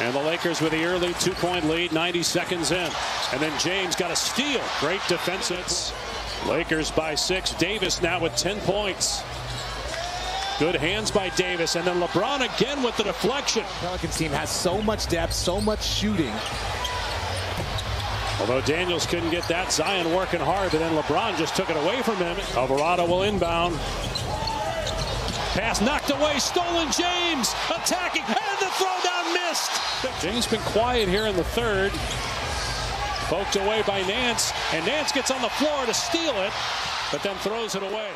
And the Lakers with the early two-point lead, 90 seconds in. And then James got a steal. Great defense. It's Lakers by six. Davis now with 10 points. Good hands by Davis. And then LeBron again with the deflection. Pelicans team has so much depth, so much shooting. Although Daniels couldn't get that, Zion working hard, but then LeBron just took it away from him. Alvarado will inbound. Pass knocked away, stolen James, attacking, and the throw down James been quiet here in the third. Poked away by Nance, and Nance gets on the floor to steal it, but then throws it away.